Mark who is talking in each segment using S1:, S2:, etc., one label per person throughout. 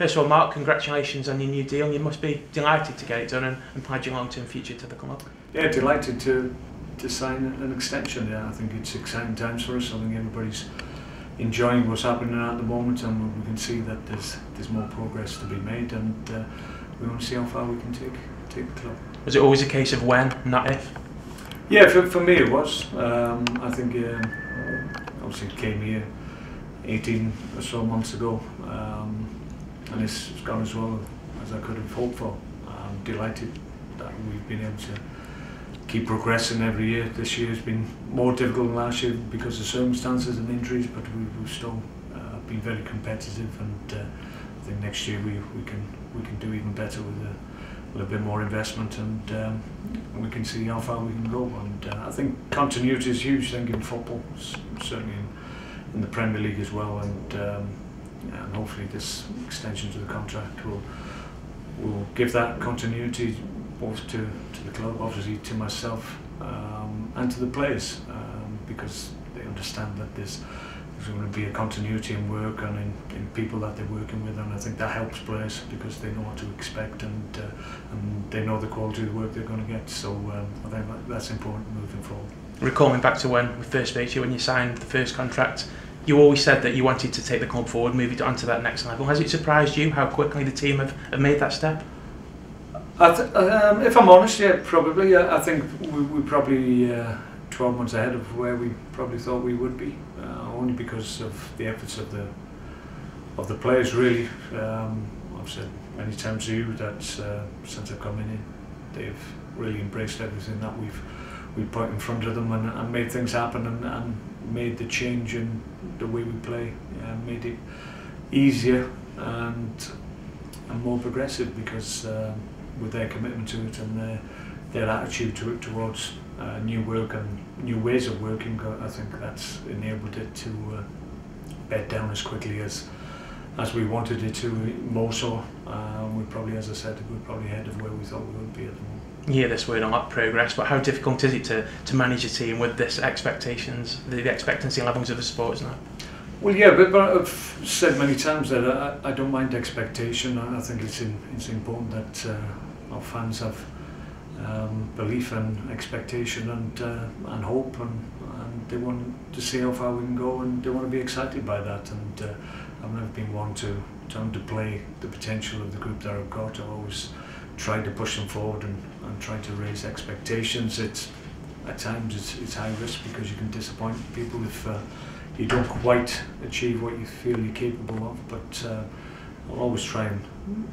S1: First of all, Mark, congratulations on your new deal. You must be delighted to get it done and, and pledge your long-term future to the club.
S2: Yeah, delighted to to sign an extension. Yeah, I think it's exciting times for us. I think everybody's enjoying what's happening at the moment, and we can see that there's there's more progress to be made, and uh, we want to see how far we can take take the club.
S1: Was it always a case of when, not if?
S2: Yeah, for, for me it was. Um, I think um, obviously it came here 18 or so months ago, um, and it's, gone as well as I could have hoped for. I'm delighted that we've been able to keep progressing every year. This year has been more difficult than last year because of circumstances and injuries, but we, we've still uh, been very competitive, and uh, I think next year we, we can we can do even better with a, a bit more investment, and um, we can see how far we can go. And uh, I think continuity is huge. I think in football, certainly in, in the Premier League as well, and um, and hopefully this extension to the contract will will give that continuity both to, to the club, obviously to myself, um, and to the players, um, because they understand that there's, there's going to be a continuity in work and in, in people that they're working with, and I think that helps players because they know what to expect and uh, and they know the quality of the work they're going to get. So um, I think that's important moving forward.
S1: Recalling back to when we first to you, when you signed the first contract, you always said that you wanted to take the club forward, move it on to that next level. Has it surprised you how quickly the team have, have made that step?
S2: um, if I'm honest, yeah, probably. I, I think we, we probably uh, 12 months ahead of where we probably thought we would be, uh, only because of the efforts of the of the players. Really, um, I've said many times to you that uh, since I've come in, they've really embraced everything that we've we put in front of them and, and made things happen and, and made the change in the way we play, uh, made it easier and and more progressive because um, with their commitment to it and their, their attitude to it towards uh, new work and new ways of working, I think that's enabled it to uh, bed down as quickly as as we wanted it to, more so. Uh, we probably, as I said, we're probably ahead of where we thought we would be at the moment.
S1: You hear this word a lot, progress, but how difficult is it to, to manage a team with this expectations, the, the expectancy levels of the sports now?
S2: Well, yeah, but, but I've said many times that I, I don't mind expectation. I think it's in, it's important that uh, our fans have um, belief and expectation and uh, and hope and, and they want to see how far we can go and they want to be excited by that and uh, I've never been one to to underplay the potential of the group that I've got. I've always tried to push them forward and, and try to raise expectations. It's at times it's, it's high risk because you can disappoint people if uh, you don't quite achieve what you feel you're capable of but uh, I'll always try and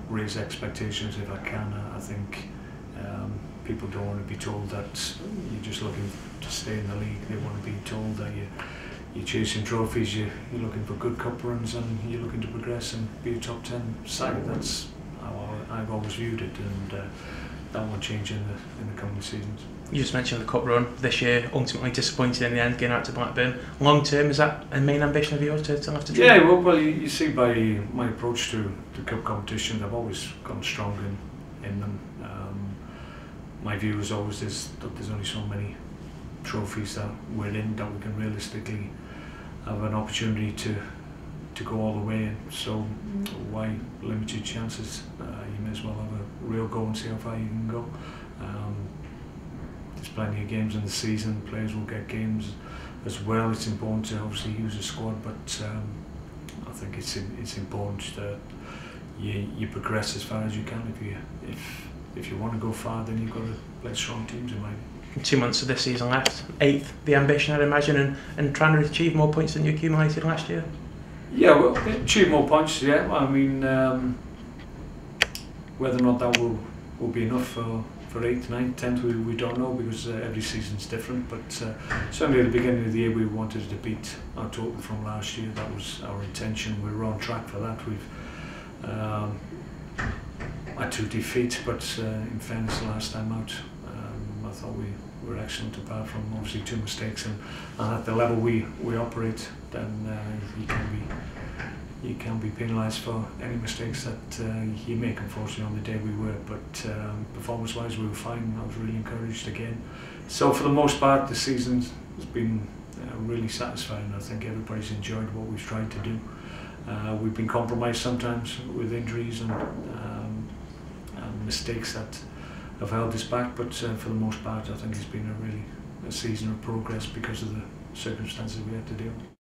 S2: raise expectations if I can. I think um, people don't want to be told that you're just looking to stay in the league. They want to be told that you, you're chasing trophies, you, you're looking for good cup runs and you're looking to progress and be a top 10 side. That's how I've always viewed it and uh, that won't change in the, in the coming seasons.
S1: You just mentioned the cup run this year, ultimately disappointed in the end, getting out to Blackburn. Long term, is that a main ambition of yours to, to have to
S2: do? Yeah, well, well you, you see by my approach to the cup competition, I've always gone strong in, in them. Um, my view is always is that there's only so many trophies that we're in that we can realistically have an opportunity to to go all the way. So why limited chances? Uh, you may as well have a real go and see how far you can go. Um, there's plenty of games in the season. Players will get games as well. It's important to obviously use a squad, but um, I think it's it's important that you you progress as far as you can. If you if if you want to go far, then you've got to play strong teams in my.
S1: Two months of this season left. Eighth, the ambition I'd imagine, and, and trying to achieve more points than you accumulated last year.
S2: Yeah, well, achieve more points. Yeah, I mean, um, whether or not that will will be enough for for eighth, ninth, tenth, we, we don't know because uh, every season's different. But uh, certainly at the beginning of the year, we wanted to beat our total from last year. That was our intention. We were on track for that. We've um, had two defeats, but uh, in fairness, last time out, um, I thought we were excellent apart from obviously two mistakes. And, and at the level we, we operate, then uh, you can be you can be penalised for any mistakes that uh, you make. Unfortunately, on the day we were, but um, performance-wise, we were fine. I was really encouraged again. So for the most part, the season has been uh, really satisfying. I think everybody's enjoyed what we've tried to do. uh, we've been compromised sometimes with injuries and, um, and mistakes that have held us back. But uh, for the most part, I think it's been a really a season of progress because of the circumstances we had to deal with.